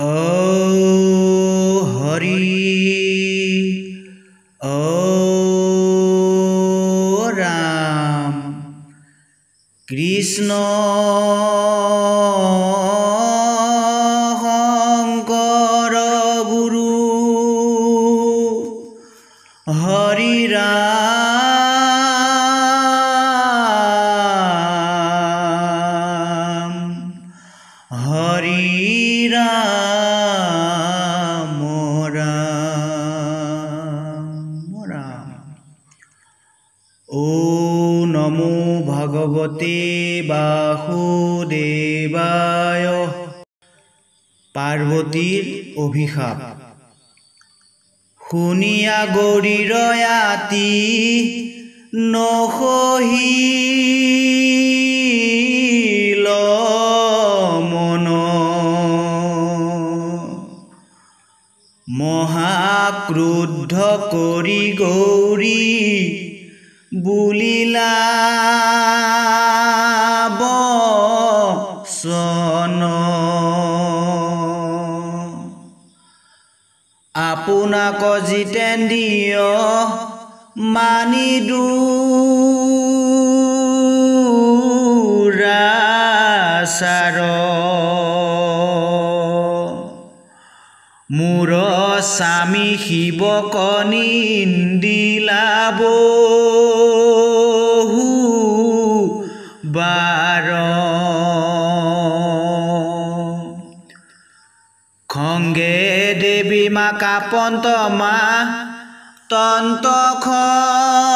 ও হরি ও রাম কৃষ্ণ ভগৱতে বাসুদেৱায় পাৰ্বতীৰ অভিশাপ। শুনিয়া গৌৰীৰয়াতি নসহিল মন। মহাক্ৰোধ কৰি গৌৰী বুলিলা বচন আপোনাক জিতেন্দ্ৰিয় মানি দুৰাচাৰ স্বামী শিৱ কনিন্দিলা বহু বাৰ। খংগে দেৱী মা কাপন্ত মা তন্ত তৰ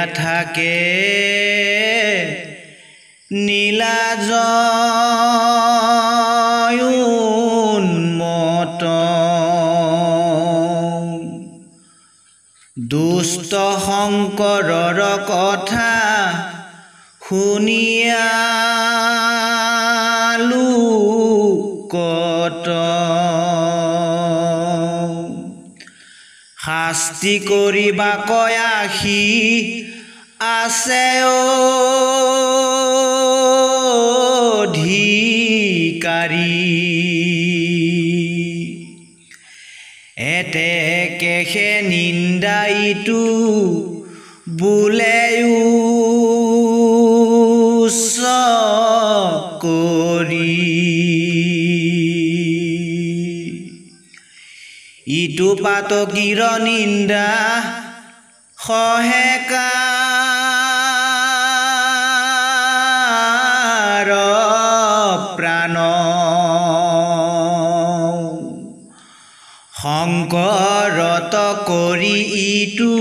লৈয়া থাকে নীলাজয়ুন্মত দুষ্ট শংকৰৰ কথা শুনিয়ালো শাস্তি কৰিবা কয়াসী আছে অধিকাৰী এতে কেহে নিন্দাইটো বোলে উচ্চ কৰি ইটো পাতকীৰ নিন্দা সহেকাৰ কৰি ইটো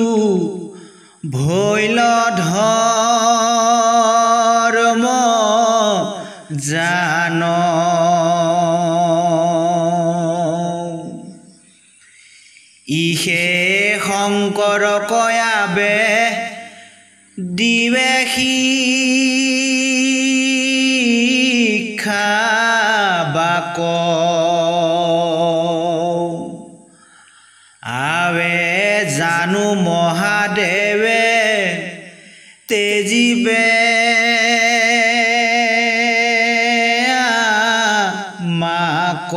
ভৈল ধৰ্ম জান আবে জানো মহাদেৱে তেজিবে মাক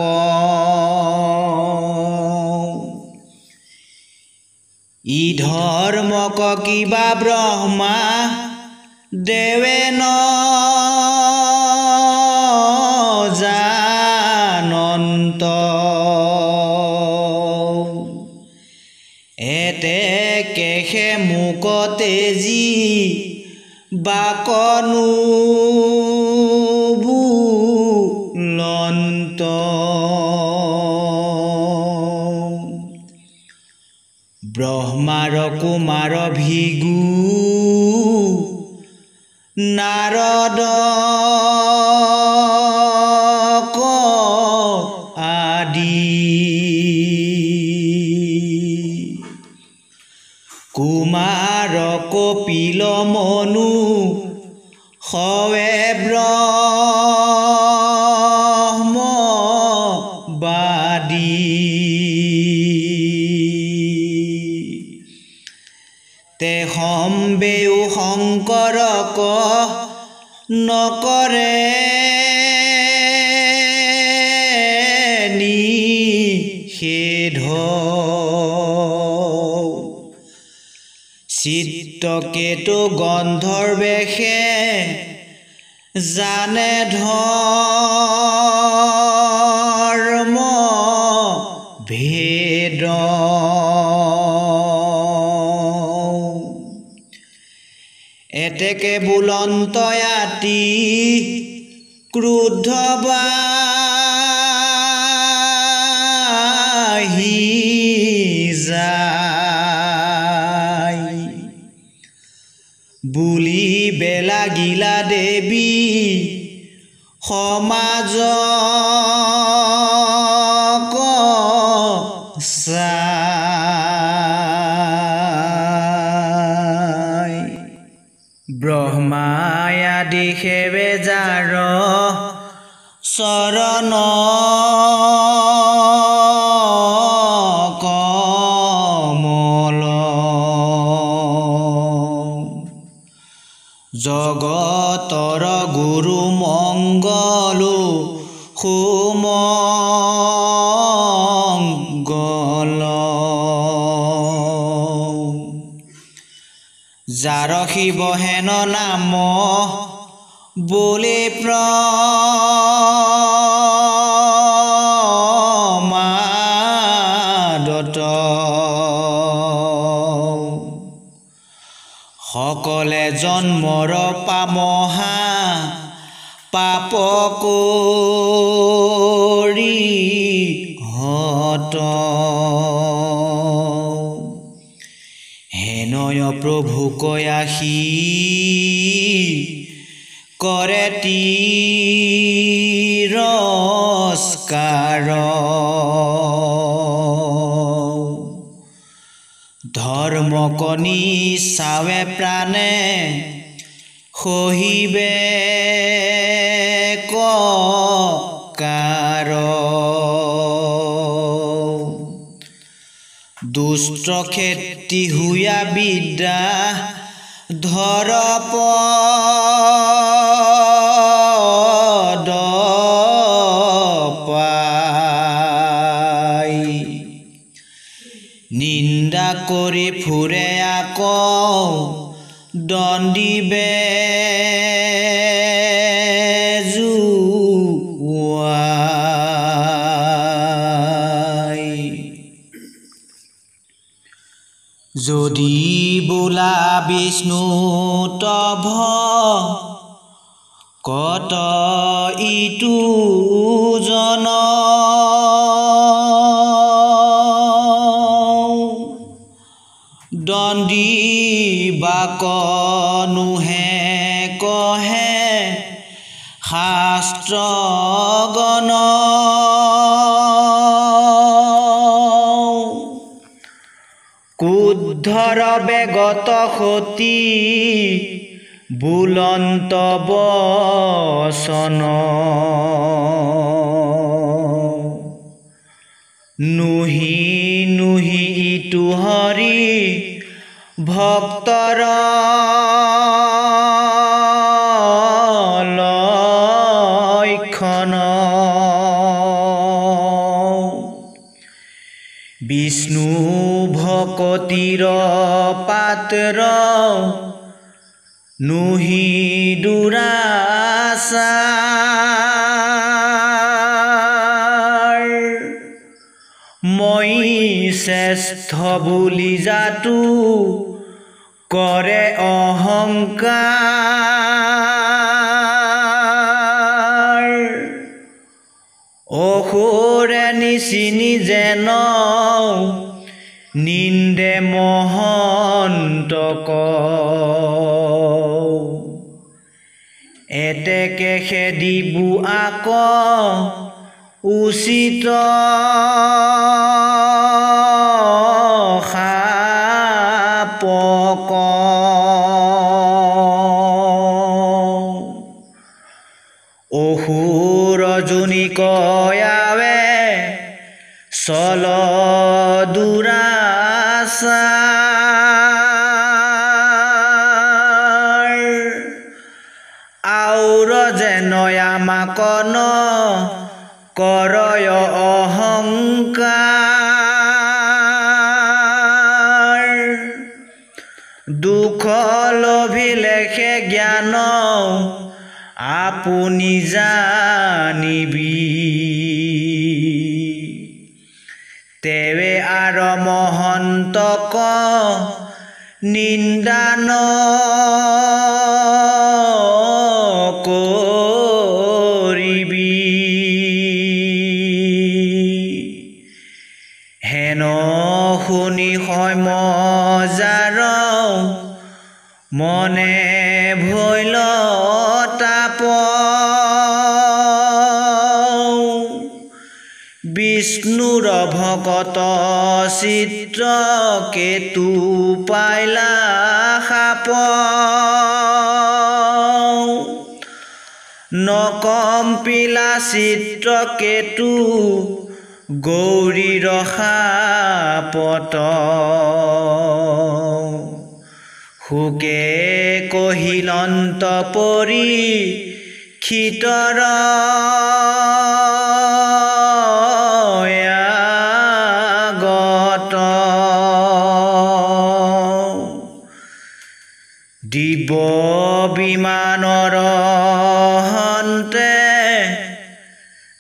ই ধৰ্মক কিবা ব্ৰহ্মা দেৱে ন। বাকনু বুলন্ত ব্রহ্মার কুমার ভিগু নারদ শংকৰক নকৰে নিষেধ চিত্তকেতু গন্ধৰ্বেশে জানে ধৰ্ম এতেকে বুলন্ত আতি ক্ৰোধ বাহি যায়। বুলি বেলাগিলা দেৱী সমাজ সুমংগল যাৰ শিৱহেন নাম বুলি প্ৰমাদত। সকলে জন্মৰ পামহা পাপ প্ৰভু কয়াসী কৰে তিৰস্কাৰ ধৰ্ম কণী চাৱে প্ৰাণে সহিবে কাৰ দুষ্ট খেতি হুয়া বিদ্যা পাই। নিন্দা কৰি ফুৰে আকৌ দণ্ডিবে যদি বোলা বিষ্ণু তভ কত ইটো জন? দণ্ডী বাকনুহে কহে শাস্ত্ৰগণ কুদ্ধৰ বেগত সতী বুলন্ত বচন নুহি নুহি ইটো হৰি ভক্তৰ লক্ষণ। বিষ্ণু ভকতিৰ নুহি দুৰাচাৰ মই শ্ৰেষ্ঠ বুলি জাতো কৰে অহংকাৰ। অসুৰে নিচিনি যেন নিন্দে মহন্তক এতেকে খেদিবু আক উচিত। সাপক। অসুৰ যেনয়া মাকন কৰয় অহংকাৰ দুখ লভিলেখে জ্ঞান আপুনি জানিবি। তেৱে আৰ মহন্তক নিন্দান হয় মজাৰ। মনে ভৈল তাপ। বিষ্ণুৰ ভকত চিত্ৰ কেতু পাইলা সাপ। নকম্পিলা চিত্ৰ কেতু গৌরী রহাপট হুকে কহিলন্ত পরি ক্ষিতর গত দিব বিমানৰ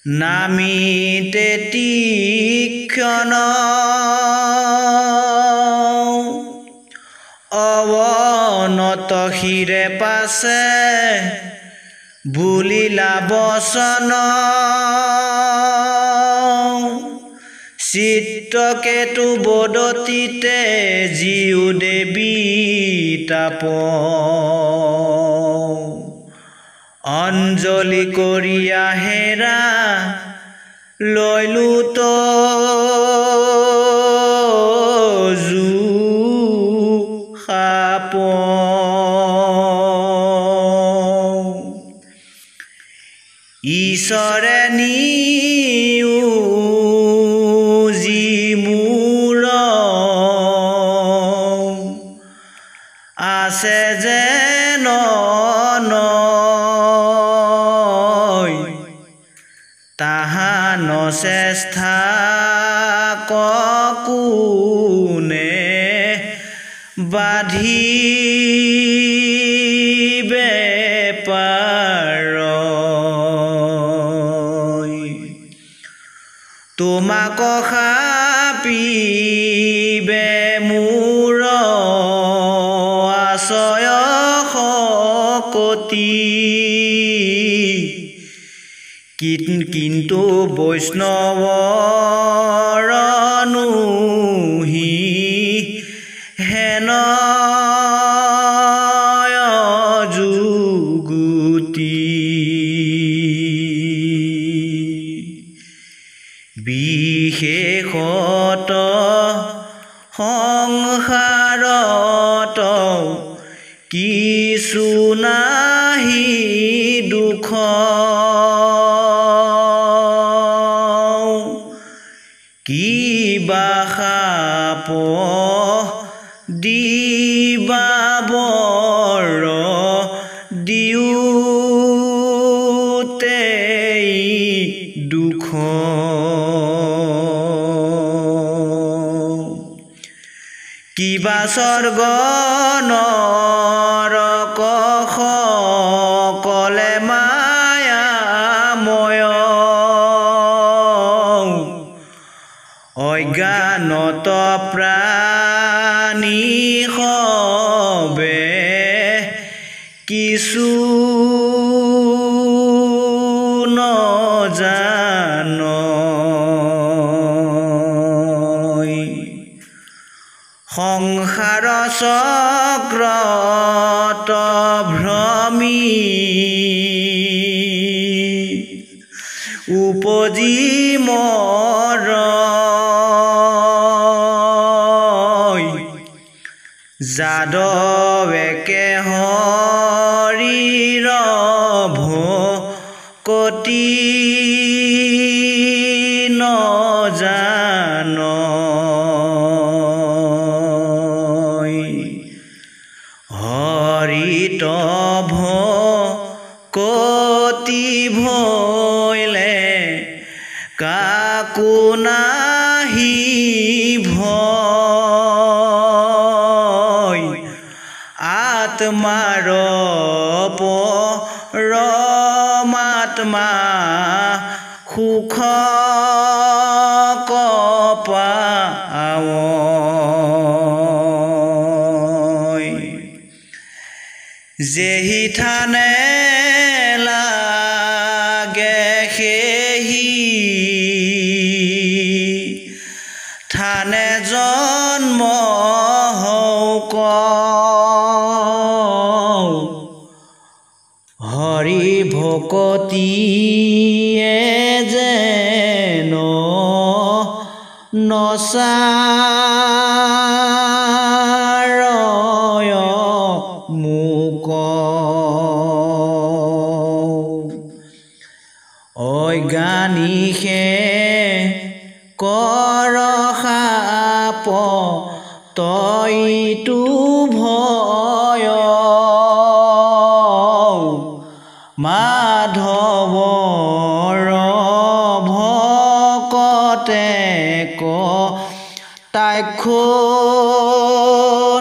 নামি তেতিক্ষণ অৱনত শিৰে পাছে বুলিলা বচন। চিত্ৰকেতু বদতিতে জীউ দেৱী তাপ অঞ্জলি কৰিয়া হেৰা লৈলো তো তোমাক সাপিবে মোৰ আশয় শকতি কিন্তু বৈষ্ণৱৰনুহি হেন নাহি দুখ। কিবা সাপ দিবা বৰ দিওঁতেই দুখ। কিবা স্বৰ্গ নজান সংসাৰ চক্ৰত পৰমাত্মা সুখ কপাৱ যেহি থানে লাগে সেহি থানে জন্ম হৌক হৰি ভকতিয়ে যেন নচাৰয় মোক। অজ্ঞানীষে কৰ সাপ তইতো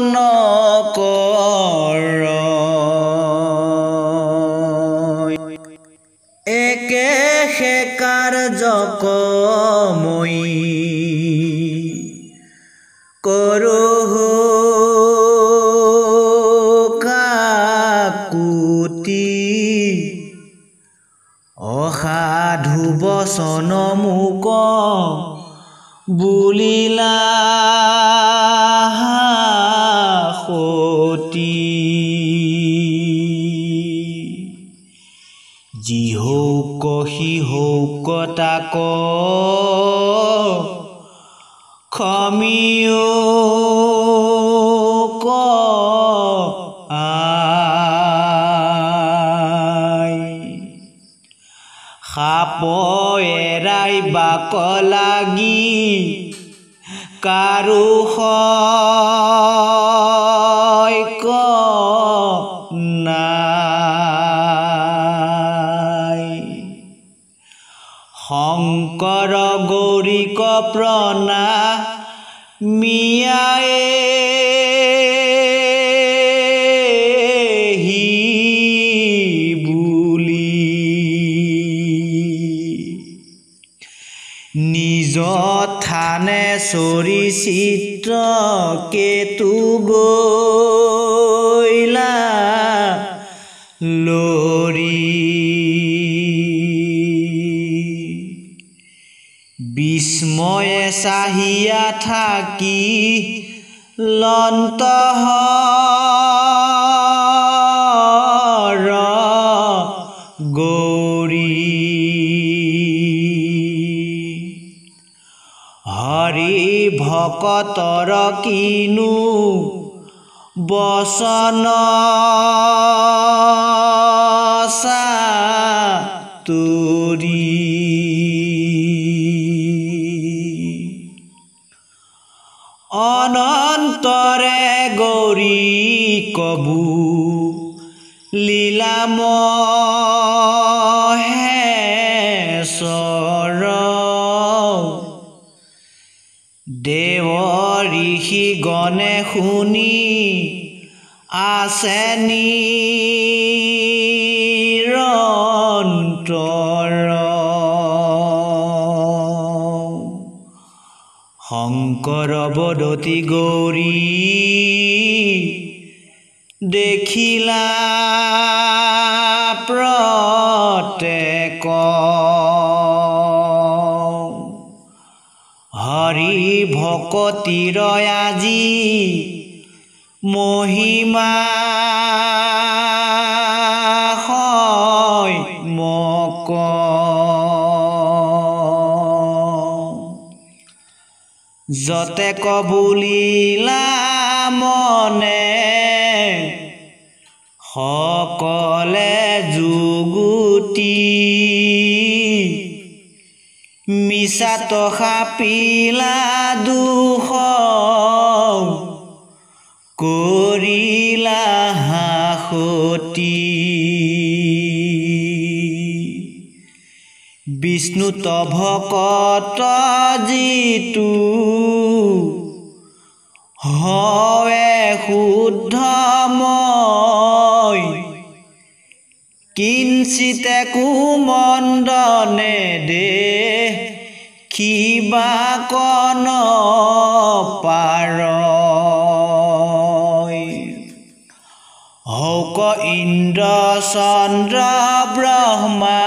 নকৰ একে সে কাৰ্যক মই কৰোঁ কাকুতি। অসাধু বচন মোক বুলিলা সতী যি হৌক সি হৌক তাক খমিও ক আই। এৰাই বাক লাগি সৈক নাই শংকৰ গৌৰীক প্ৰণা চৰি চিত্ৰ কেতু গৈলা লৰি বিস্ময়ে চাহিয়া থাকি লন্ত গৌৰী। হৰি ভকতৰ কিনো বচন তুৰি অনন্তৰে গৌৰী কবু লীলাম গণে শুনি আছে নিৰন্তৰ শংকৰ বদতি গৌৰী দেখিলা। ভকতিৰ আজি মহিমা হয় মক। যতে কবুলিলা মই সকলে যুগুটি মিছাত সাপিলা দুখ কৰিলা হাসতি বিষ্ণুত ভকত যিটো হয় শুদ্ধময় কিঞ্চিতে কুমণ্ডনে দে কিবা পাৰ? হৌক ইন্দ্ৰ চন্দ্ৰ ব্ৰহ্মা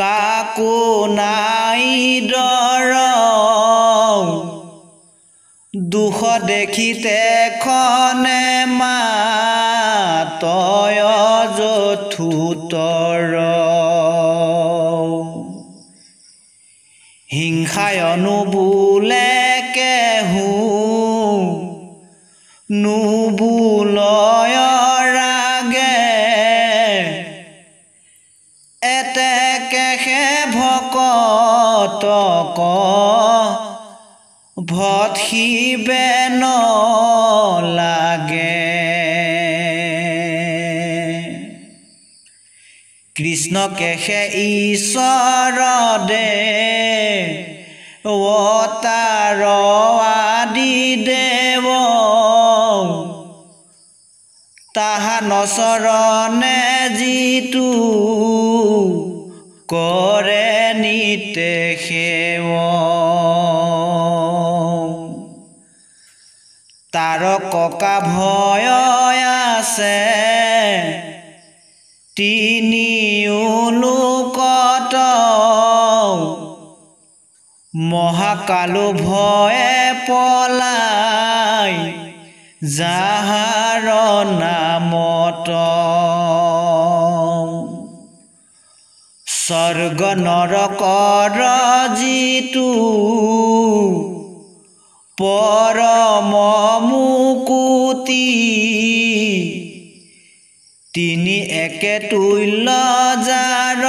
কাকো নাই ডৰ দুখ দেখিতে খনে মা তয় যথুতৰ। নুবোলে কেহু নুবুলয় ৰাগে এতেকেহে ভকতক ভত শিবে লাগে কৃষ্ণকেহে ঈশ্বৰ দে আদি দেৱ তাহা নচৰণে যিটো কৰে নিতে সেৱ। তাৰ ককা ভয় আছে তিনিও মহাকালো ভয়ে পলাই যাহাৰ নামত। স্বৰ্গ নৰকৰ যিটো পৰম মুকুতি তিনি একে তুল্য যাৰ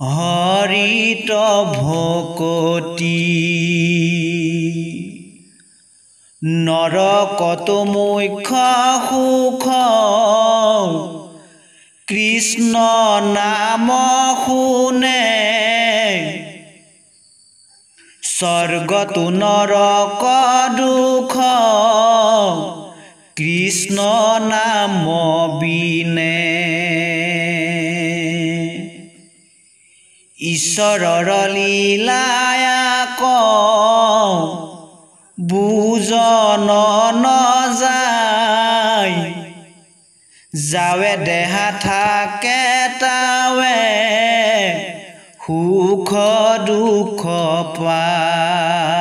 হৰিত ভকতি। নৰকত মুখ্য সুখ কৃষ্ণ নাম শুনে। স্বৰ্গতো নৰক দুখ কৃষ্ণ নাম বিনে। ঈশ্বৰৰ লীলায়াক বুজন নযায় যাৱে দেহা থাকে তাৱে সুখ দুখ পায়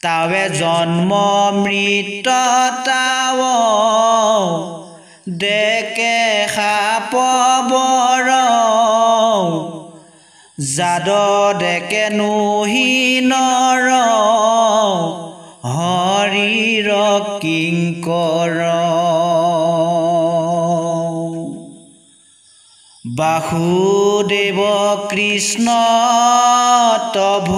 তাৱে জন্ম মৃত তাৱ ডেকে সাপবৰ যাদ ডেকে নুহীনৰ হৰিৰ কিংকৰ বাসুদেৱ কৃষ্ণ তভ।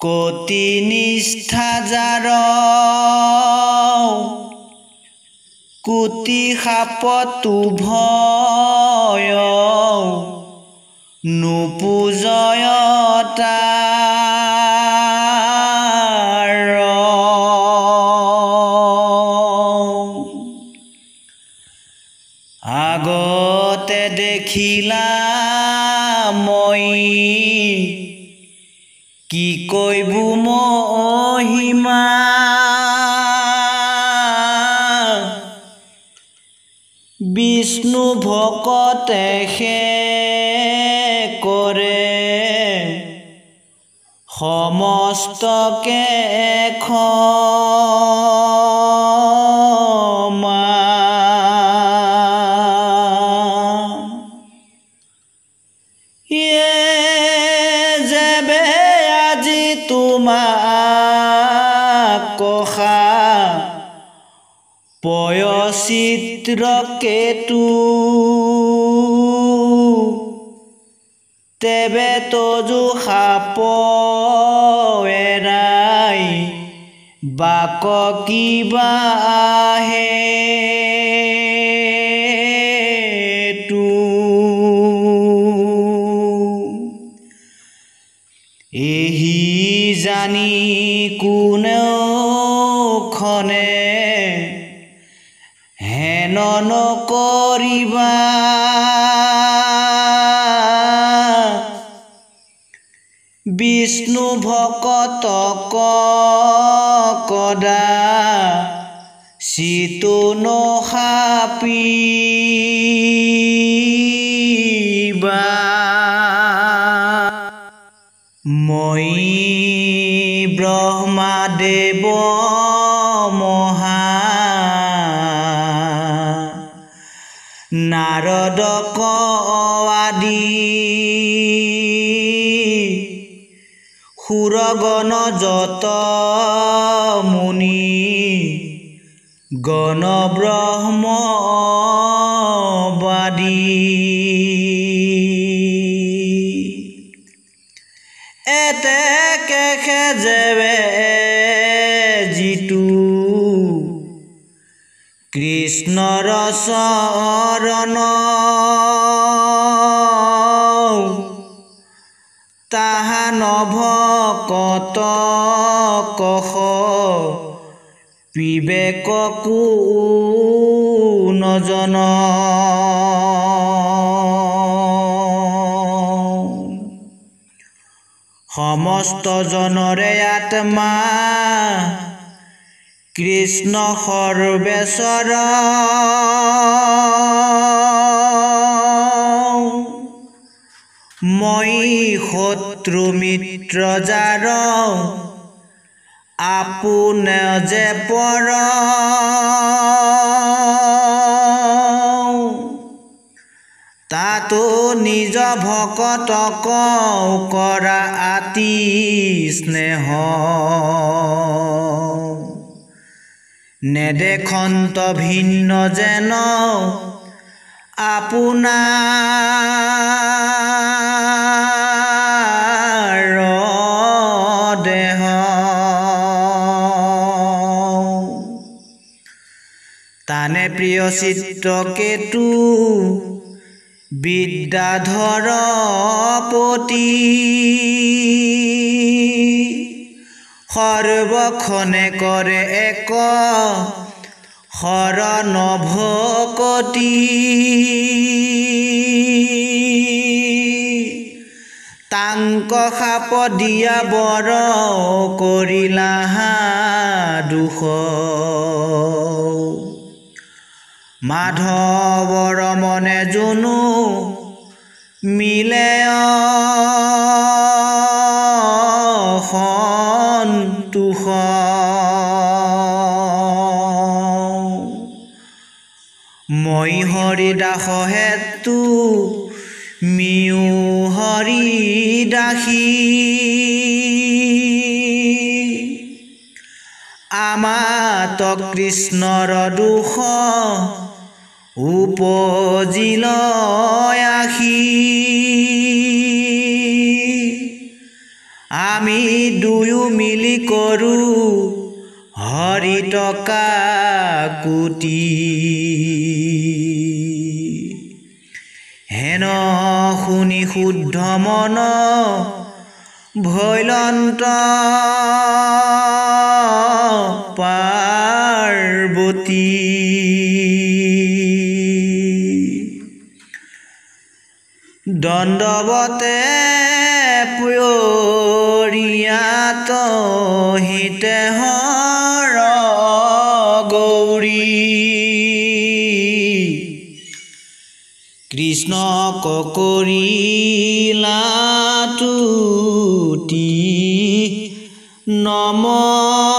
কতি নিষ্ঠা যাৰ। কুটি সাপতু ভয় নুপুজয় তাৰ আগতে দেখিলা মই কি কৈবো মহিমা? বিষ্ণু ভকতে সে সমস্তকে ক্ষমা। ইয়ে যেবে তোমাক কষা পয়চিত্ৰ তেবে তজু সাপ এৰাই বাক কিবা আহে এহি জানি কোনেও খনে হেন নকৰিবা ভকতক কদা চিতু নসাপিবা মই ব্ৰহ্মাদেৱ মহা নাৰদক সুৰগণ যত মুনি গণ ব্ৰহ্মবাদী এতে কেখে যেবে যিটো কৃষ্ণৰ চৰণ নভকত কষ বিবেককো নজন। সমস্ত জনৰে আত্মা কৃষ্ণ সৰ্বেশ্বৰ। মই শত্ৰু মিত্ৰ যাৰ। আপোনে যে পৰ। তাতো নিজ ভকতক কৰা আতি স্নেহ। নেদেখন্ত ভিন্ন যেন। আপোনাৰ চিত্ৰকেতু বিদ্যাধৰ পতি। সৰ্বখনে কৰে এক শৰণ ভকতি। তাংক সাপ দিয়া বৰ কৰিলা দুখ। মাধৱৰ মনে জুনু মিলে সন্তোষ মই হৰিদাস হেতু মিউ হৰিদাসী আমাত কৃষ্ণৰ দুখ উপজিল আশী আমি দুয়ো মিলি কৰোঁ হৰি টকা কোটি। হেন শুনি শুদ্ধ মন ভৈলন্ত। পাৰ্বতী। দণ্ডৱতে পুয়ৰিয়াত হিতে হৰ কৃষ্ণ ককৰিলাতুতি নমস্কাৰ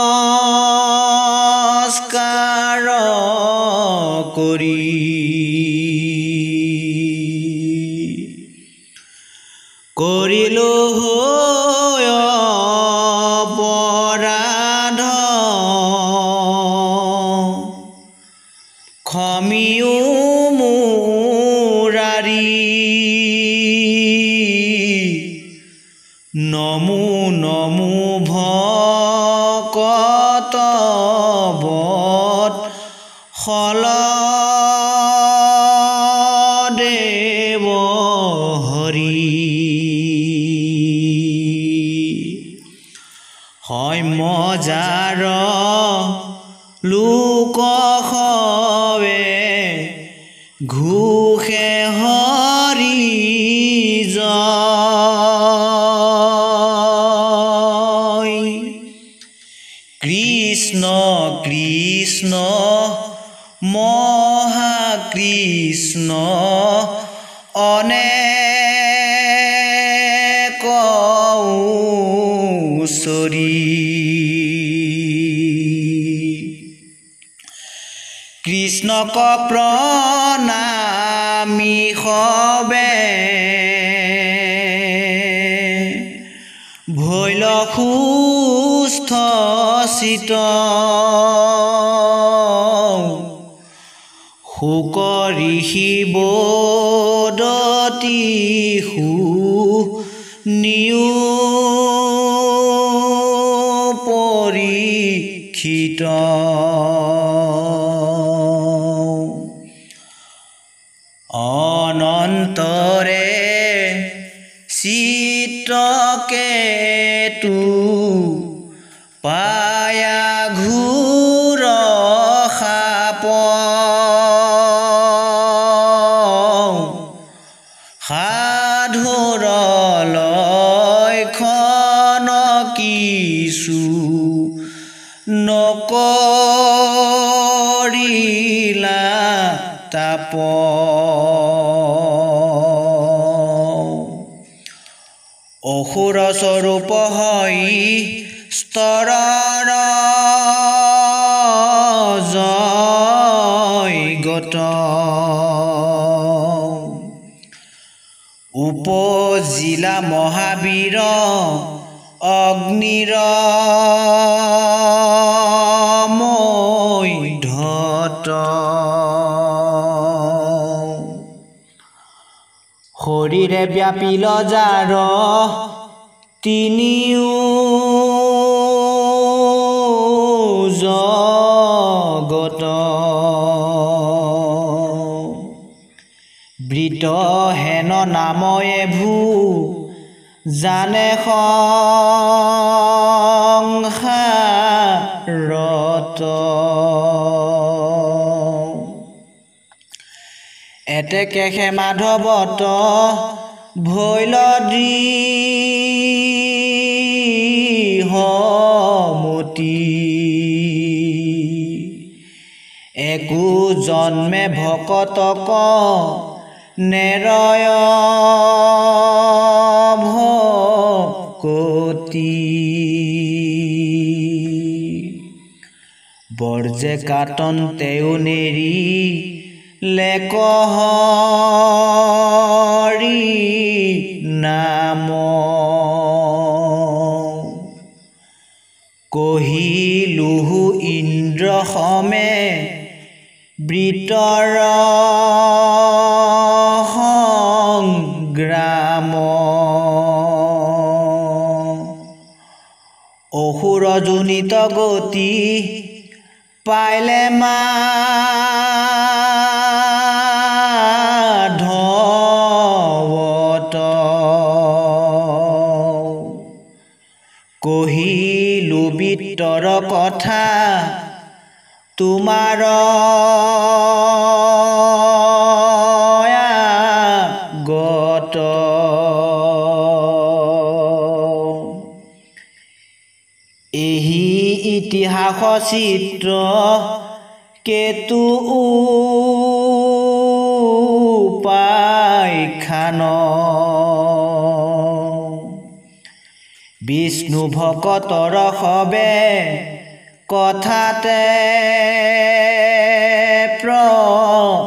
সৌম্যজাৰ লোক সবে ঘোষে হৰি কৃষ্ণ কৃষ্ণ মহাকৃষ্ণ কৃষ্ণক প্ৰণামী সবে ভৈল সুস্থ চিত। ঋষি বোদতি সু নিও পৰীক্ষিত চিত্ৰকেতু পায়া ঘূৰ সাপ। সাধুৰ লক্ষণ কিছু নকৰিলা তাপ অসুৰ স্বৰূপ হৈ স্তৰৰ জয়গত উপজিলা মহাবীৰ অগ্নিৰ মধ্যত শৰীৰে ব্যাপিল যাৰ তিনিও জগত বৃত হেন নাময়ে ভূ জানে সংসাৰত। এতেকে হে মাধৱত ভৈল দৃঢ়মতি জন্মে ভকতক নেৰয় ভকতি। বৰ্জে কাটন তেও নেৰি লেকহৰি নাম। কহিলোহু ইন্দ্ৰ সমে বৃতৰ সংগ্ৰাম অসুৰ জোনিত গতি পাইলে মাধৱত কহিলো বিত্তৰ কথা তোমাৰ গত। এহি ইতিহাস চিত্ৰ কেতু উপাখ্যান। বিষ্ণু ভকতৰ সবে কথাতে প্ৰধান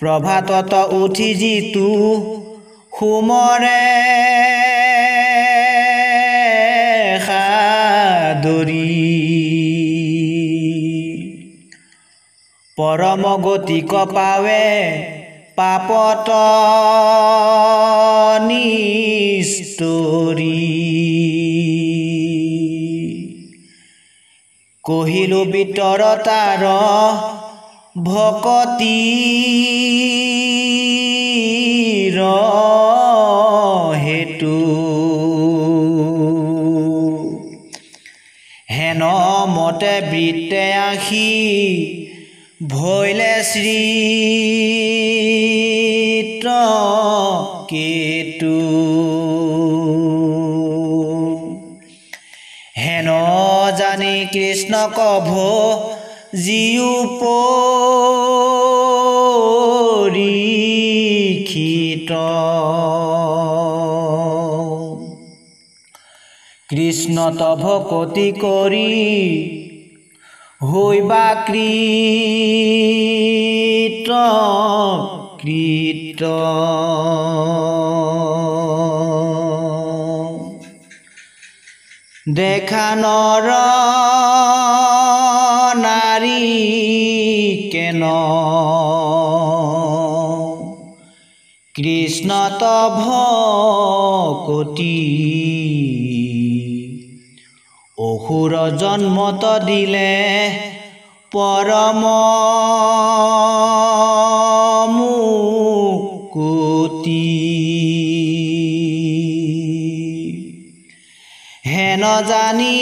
প্ৰভাতত উঠি যিটো সুমৰে সাদৰী পৰম গতিক পাৱে পাপত নিস্তৰী কহিলো বিতৰতাৰ ভকতি হেতু হেন মতে বৃত্তে আহি ভৈলে শ্ৰী কেতু। হেন জানি কৃষ্ণ কভ জিউ পৰীক্ষিত। কৃষ্ণ তভ কতি কৰি হৈবা কৃত। কৃত দেখা নৰ নাৰী কেন? কৃষ্ণ তভ কতি অসুৰ জন্মত দিলে পৰম জানি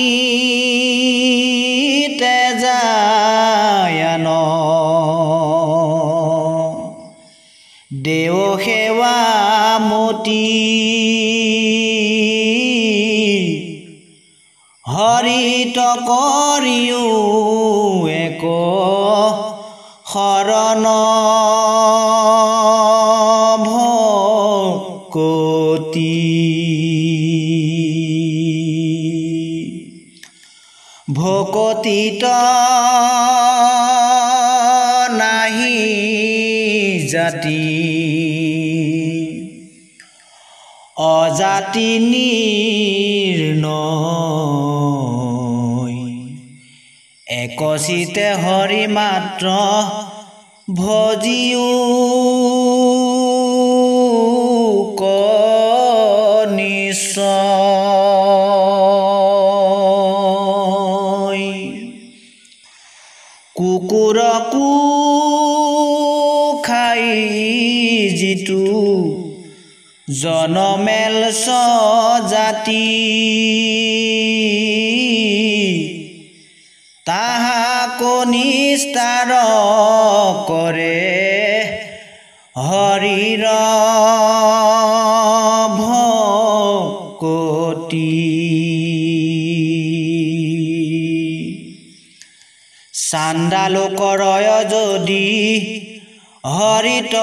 তেজায়ন দেও সেৱা মতি। হৰিত কৰিও এক শৰণ। ভকতিত নাহি জাতি। অজাতি নিৰ্ণয় একচিতে হৰি মাত্ৰ ভজিও জনমেল জাতি তাহাকো নিস্তাৰ কৰে হৰিৰ ভকতি। চাণ্ডালো কৰয় যদি হৰিত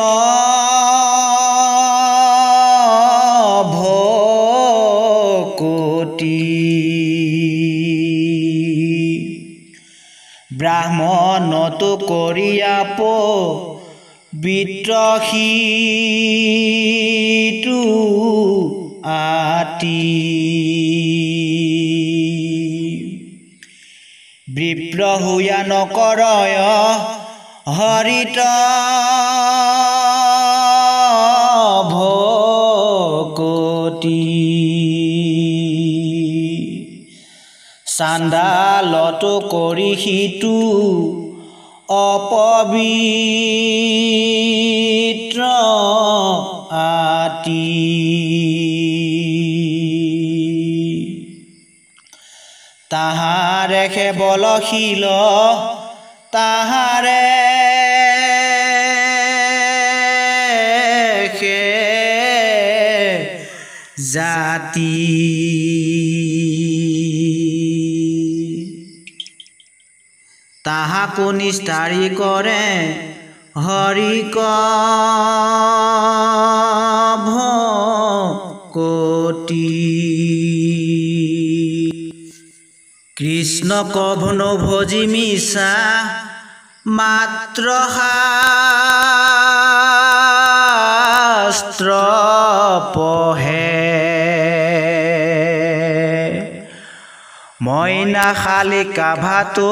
ব্ৰাহ্মণতো কৰিয়াপ বিত্ৰসীটো আতি বিপ্ৰ হুয়া নকৰয় হৰিত ভকতি চাণ্ডালতো কৰি সিটো অপবিত্ৰ আতি। তাহাৰে কেৱলশীল তাহাৰে জাতি। তাহাকো নিস্তাৰি কৰে হৰিক ভকতি কৃষ্ণ কভন ভজি মিছা মাত্ৰ শাস্ত্ৰ পঢ়ে মইনা শালিকা ভাতো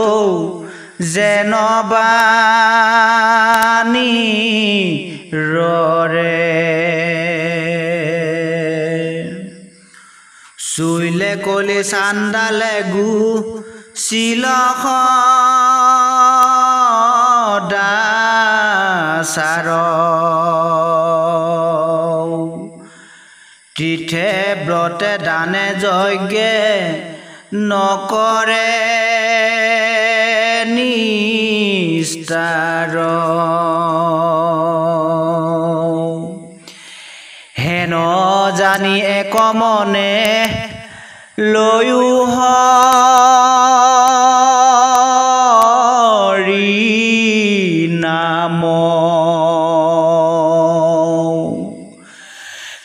যেনবানি ৰৰে। চুইলে কলি চান্দালে গু চিলখ দাচাৰ। তীৰ্থে ব্ৰতে দানে যজ্ঞে নকৰে। নিস্তাৰ হেন জানি একমনে লৈও হৰি নাম।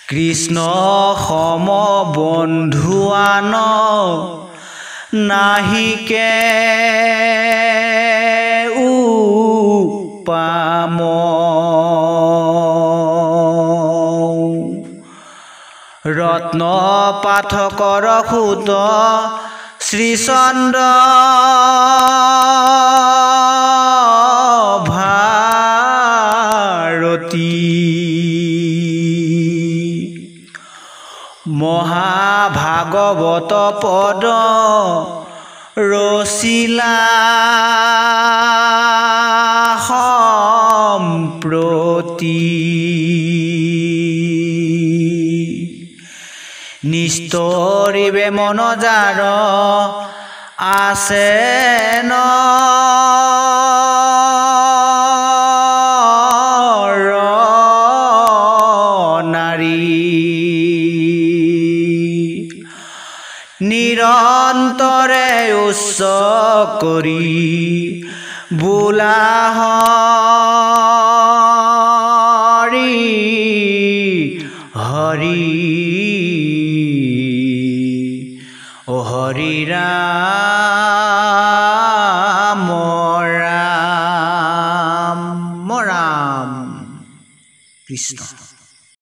কৃষ্ণ সম বন্ধুৱান নাহিকে উপাম ৰত্ন পাঠকৰ সুত শ্ৰীচন্দ্ৰ ভাৰতী। মহাভাগৱত পদ ৰচিলা। সম্প্ৰতি নিস্তৰিবে মনজাৰ আছে ন নিৰন্তৰে উচ্চ কৰি বোলা হৰি হৰি অ হৰি ৰাম ৰাম ৰাম কৃষ্ণ।